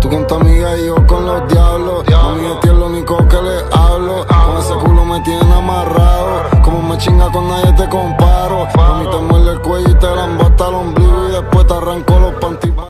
Tú con tu amiga y yo con los diablos. Diablo. A mí este es lo único que le hablo. Con ese culo me tienen amarrado. Como me chinga con nadie te comparo. A mí te muerde el cuello y te lambo hasta el ombligo. Y después te arranco los pantipas.